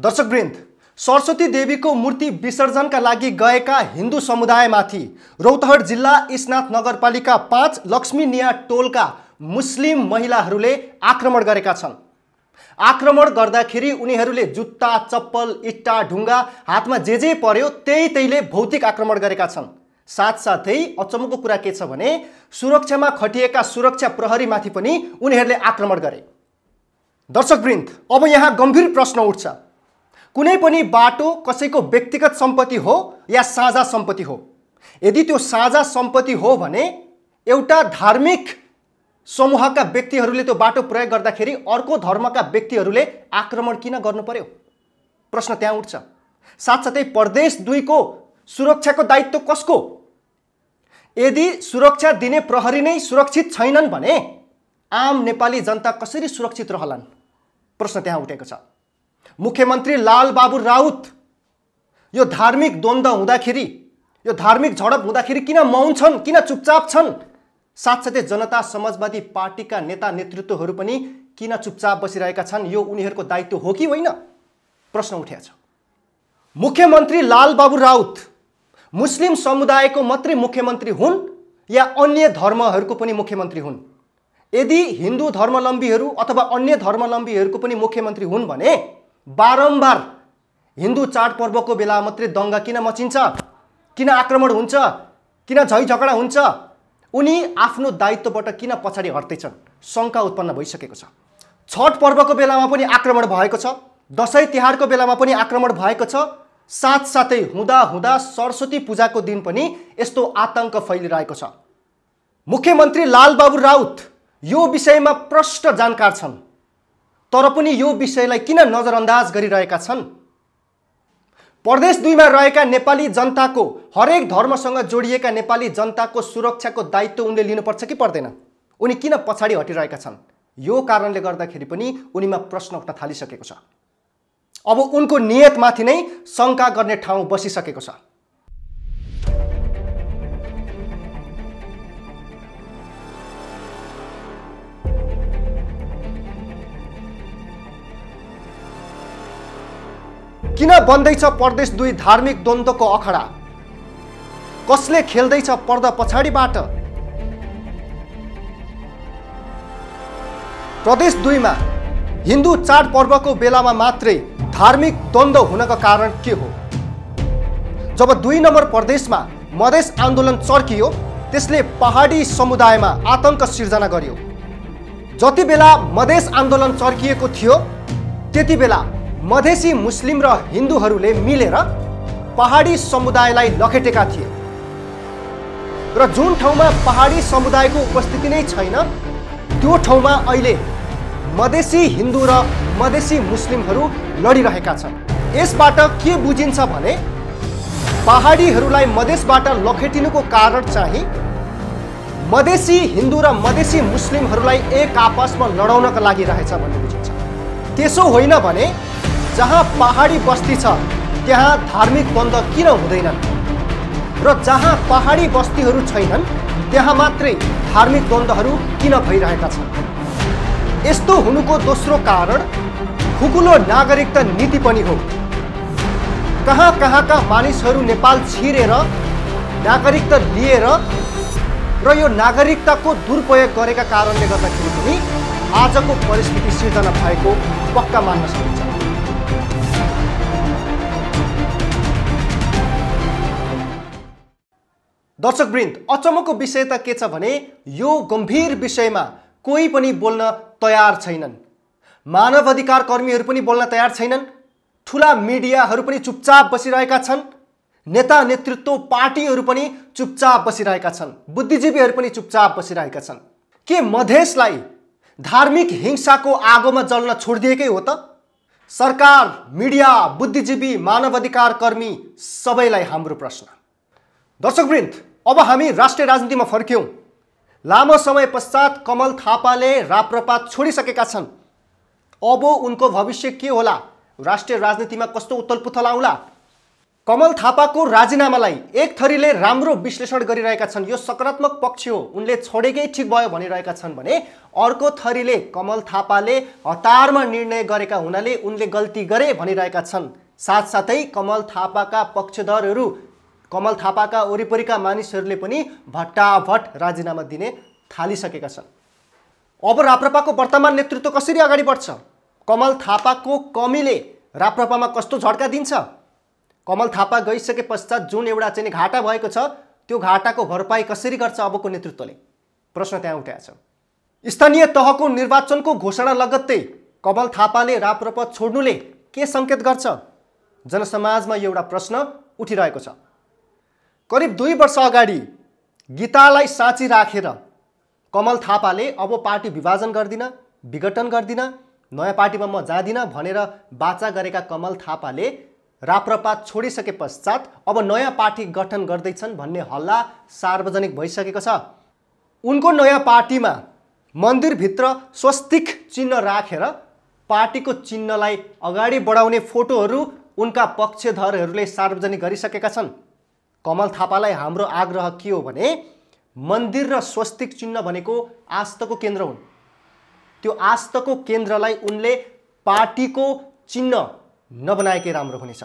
दर्शकवृन्द सरस्वती देवीको मूर्ति विसर्जनका लागि गएका हिन्दू समुदायमाथि रौतहट जिल्ला इस्नाथ नगरपालिका पाँच लक्ष्मी निया टोलका मुस्लिम महिलाहरूले आक्रमण गरेका छन्। आक्रमण गर्दाखेरि उनीहरूले जुत्ता चप्पल इट्टा ढुङ्गा हातमा जे जे पर्यो त्यही त्यहीले भौतिक आक्रमण गरेका छन्। साथसाथै अचम्मको कुरा के छ भने सुरक्षामा खटिएका सुरक्षा प्रहरीमाथि पनि उनीहरूले आक्रमण गरे। दर्शकवृन्द अब यहाँ गम्भीर प्रश्न उठ्छ। कुनै पनि बाटो कसैको व्यक्तिगत सम्पत्ति हो या साझा सम्पत्ति हो। यदि त्यो साझा सम्पत्ति हो भने एउटा धार्मिक समूहका व्यक्तिहरूले त्यो बाटो प्रयोग गर्दाखेरि अर्को धर्मका व्यक्तिहरूले आक्रमण किन गर्नु पर्यो? प्रश्न त्यहाँ उठ्छ। साथसाथै प्रदेश दुईको सुरक्षाको दायित्व कसको? यदि सुरक्षा दिने प्रहरी नै सुरक्षित छैनन् भने आम नेपाली जनता कसरी सुरक्षित रहलान्? प्रश्न त्यहाँ उठेको छ। मुख्यमन्त्री लालबाबु राउत। यो धार्मिक द्वन्द्व हुँदाखेरि यो धार्मिक झडप हुँदाखेरि किन मौन छन् किन चुपचाप छन्? साथसाथै जनता समाजवादी पार्टीका नेता नेतृत्वहरू पनि किन चुपचाप बसिरहेका छन् यो उनीहरूको दायित्व हो कि होइन? प्रश्न उठेको छ। मुख्यमन्त्री लालबाबु राउत मुस्लिम समुदायको मात्रै मुख्यमन्त्री हुन् या अन्य धर्महरूको पनि मुख्यमन्त्री हुन्? यदि हिन्दू धर्मावलम्बीहरू अथवा अन्य धर्मावलम्बीहरूको पनि मुख्यमन्त्री हुन् भने बारम्बार हिन्दू चाडपर्वको बेला मात्रै दङ्गा किन मचिन्छ? किन आक्रमण हुन्छ? किन झै झगडा हुन्छ? उनी आफ्नो दायित्वबाट किन पछाडि हट्दैछन्? शङ्का उत्पन्न भइसकेको छ। छठ पर्वको बेलामा पनि आक्रमण भएको छ। दसैँ तिहारको बेलामा पनि आक्रमण भएको छ। साथसाथै हुँदा हुँदा सरस्वती पूजाको दिन पनि यस्तो आतङ्क फैलिरहेको छ। मुख्यमन्त्री लालबाबु राउत यो विषयमा प्रष्ट जानकार छन्। तर पनि यो विषयलाई किन नजरअन्दाज गरिरहेका छन्? प्रदेश दुईमा रहेका नेपाली जनताको हरेक धर्मसँग जोडिएका नेपाली जनताको सुरक्षाको दायित्व उनले लिनुपर्छ कि पर्दैन? उनी किन पछाडि हटिरहेका छन्? यो कारणले गर्दाखेरि पनि उनीमा प्रश्न उठ्न थालिसकेको छ। अब उनको नियतमाथि नै शङ्का गर्ने ठाउँ बसिसकेको छ। किन बन्दैछ प्रदेश दुई धार्मिक द्वन्द्वको अखडा? कसले खेल्दैछ पर्दा पछाडिबाट? प्रदेश दुईमा हिन्दू चाडपर्वको बेलामा मात्रै धार्मिक द्वन्द्व हुनको कारण के हो? जब दुई नम्बर प्रदेशमा मधेस आन्दोलन चर्कियो त्यसले पहाडी समुदायमा आतङ्क सिर्जना गर्यो। जति बेला मधेस आन्दोलन चर्किएको थियो त्यति बेला मधेसी मुस्लिम र हिन्दूहरूले मिलेर पहाडी समुदायलाई लखेटेका थिए। र जुन ठाउँमा पहाडी समुदायको उपस्थिति नै छैन त्यो ठाउँमा अहिले मधेसी हिन्दू र मधेसी मुस्लिमहरू लडिरहेका छन्। यसबाट के बुझिन्छ भने पहाडीहरूलाई मधेसबाट लखेटिनुको कारण चाहिँ मधेसी हिन्दू र मधेसी मुस्लिमहरूलाई एक आपसमा लडाउनका लागि रहेछ भन्ने बुझिन्छ। त्यसो होइन भने जहाँ पहाडी बस्ती छ त्यहाँ धार्मिक द्वन्द्व किन हुँदैनन्? र जहाँ पहाडी बस्तीहरू छैनन् त्यहाँ मात्रै धार्मिक द्वन्द्वहरू किन भइरहेका छन्? यस्तो हुनुको दोस्रो कारण खुकुलो नागरिकता नीति पनि हो। कहाँ कहाँका मानिसहरू नेपाल छिरेर नागरिकता लिएर र यो नागरिकताको दुरुपयोग गरेका कारणले गर्दाखेरि पनि आजको परिस्थिति सिर्जना भएको पक्का मान्न सकिन्छ। दर्शकवृन्द अचम्मको विषय त के छ भने यो गम्भीर विषयमा कोही पनि बोल्न तयार छैनन्। मानव अधिकार कर्मीहरू पनि बोल्न तयार छैनन्। ठुला मिडियाहरू पनि चुपचाप बसिरहेका छन्। नेता नेतृत्व पार्टीहरू पनि चुपचाप बसिरहेका छन्। बुद्धिजीवीहरू पनि चुपचाप बसिरहेका छन्। के मधेसलाई धार्मिक हिंसाको आगोमा जल्न छोडिदिएकै हो त? सरकार मिडिया बुद्धिजीवी मानव अधिकार कर्मी सबैलाई हाम्रो प्रश्न। दर्शकवृन्द अब हामी राष्ट्रिय राजनीतिमा फर्क्यौँ। लामो समय पश्चात कमल थापाले राप्रपा छोडिसकेका छन्। अब उनको भविष्य के होला? राष्ट्रिय राजनीतिमा कस्तो उथल पुथल आउला कमल थापाको राजीनामालाई एक थरीले राम्रो विश्लेषण गरिरहेका छन्। यो सकारात्मक पक्ष हो। उनले छोडेकै ठिक भयो भनिरहेका छन् भने अर्को थरीले कमल थापाले हतारमा निर्णय गरेका हुनाले उनले गल्ती गरे भनिरहेका छन्। साथसाथै कमल थापाका पक्षधरहरू कमल थापाका वरिपरिका मानिसहरूले पनि भट्टाभट राजीनामा दिने थालिसकेका छन्। अब राप्रपाको वर्तमान नेतृत्व कसरी अगाडि बढ्छ? कमल थापाको कमीले राप्रपामा कस्तो झड्का दिन्छ? कमल थापा गइसके पश्चात जुन एउटा चाहिँ घाटा भएको छ त्यो घाटाको भरपाई कसरी गर्छ अबको नेतृत्वले? प्रश्न त्यहाँ उठाएको छ स्थानीय तहको निर्वाचनको घोषणा लगत्तै कमल थापाले राप्रपा छोड्नुले के सङ्केत गर्छ? जनसमाजमा एउटा प्रश्न उठिरहेको छ। करिब दुई वर्ष अगाडि गीतालाई साँची राखेर कमल थापाले अब पार्टी विभाजन गर्दिन विघटन गर्दिन नयाँ पार्टीमा म जाँदिनँ भनेर बाचा गरेका कमल थापाले राप्रपा छोडिसके पश्चात अब नयाँ पार्टी गठन गर्दैछन् भन्ने हल्ला सार्वजनिक भइसकेको छ। उनको नयाँ पार्टीमा मन्दिरभित्र स्वस्तिक चिन्ह राखेर पार्टीको चिन्हलाई अगाडि बढाउने फोटोहरू उनका पक्षधरहरूले सार्वजनिक गरिसकेका छन्। कमल थापालाई हाम्रो आग्रह के हो भने मन्दिर र स्वस्तिक चिन्ह भनेको आस्थको केन्द्र हुन्। त्यो आस्थको केन्द्रलाई उनले पार्टीको चिन्ह नबनाएकै राम्रो हुनेछ।